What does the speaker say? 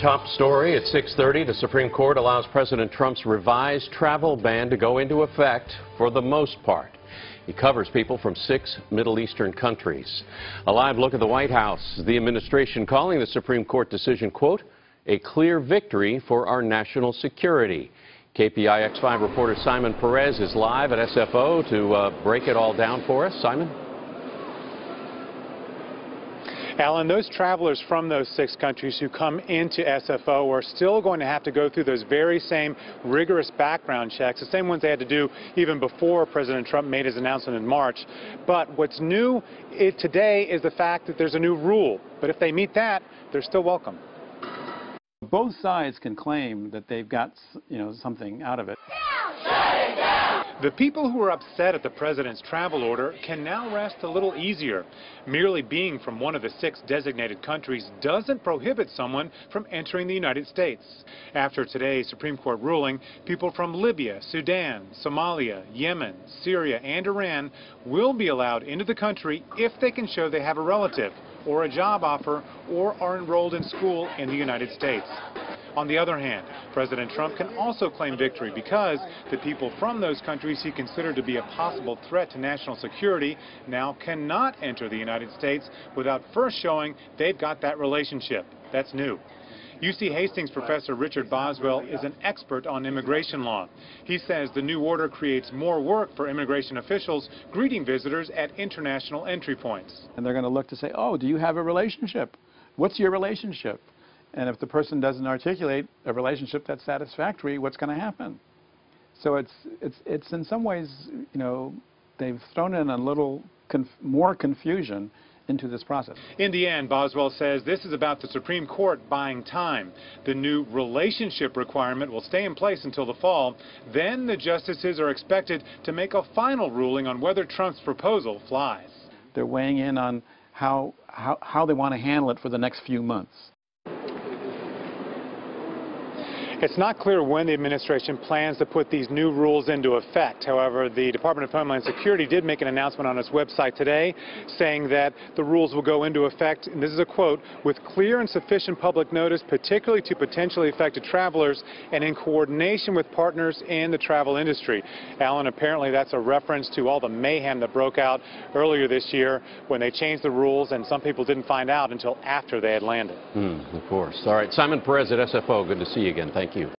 top story at 6:30. The Supreme Court allows President Trump's revised travel ban to go into effect for the most part. He covers people from six Middle Eastern countries. A live look at the White House. The administration calling the Supreme Court decision, quote, a clear victory for our national security. KPIX 5 reporter Simon Perez is live at SFO to uh, break it all down for us. Simon? Alan, those travelers from those six countries who come into SFO are still going to have to go through those very same rigorous background checks, the same ones they had to do even before President Trump made his announcement in March. But what's new today is the fact that there's a new rule. But if they meet that, they're still welcome. Both sides can claim that they've got, you know, something out of it. The people who are upset at the president's travel order can now rest a little easier. Merely being from one of the six designated countries doesn't prohibit someone from entering the United States. After today's Supreme Court ruling, people from Libya, Sudan, Somalia, Yemen, Syria, and Iran will be allowed into the country if they can show they have a relative or a job offer or are enrolled in school in the United States. On the other hand, President Trump can also claim victory because the people from those countries he considered to be a possible threat to national security now cannot enter the United States without first showing they've got that relationship. That's new. UC Hastings professor Richard Boswell is an expert on immigration law. He says the new order creates more work for immigration officials greeting visitors at international entry points. And they're going to look to say, oh, do you have a relationship? What's your relationship? And if the person doesn't articulate a relationship that's satisfactory, what's going to happen? So it's, it's, it's in some ways, you know, they've thrown in a little conf more confusion into this process. In the end, Boswell says this is about the Supreme Court buying time. The new relationship requirement will stay in place until the fall. Then the justices are expected to make a final ruling on whether Trump's proposal flies. They're weighing in on how, how, how they want to handle it for the next few months. It's not clear when the administration plans to put these new rules into effect. However, the Department of Homeland Security did make an announcement on its website today saying that the rules will go into effect, and this is a quote, with clear and sufficient public notice, particularly to potentially affected travelers, and in coordination with partners in the travel industry. Alan, apparently that's a reference to all the mayhem that broke out earlier this year when they changed the rules, and some people didn't find out until after they had landed. Mm, of course. All right, Simon Perez at SFO, good to see you again. Thank you.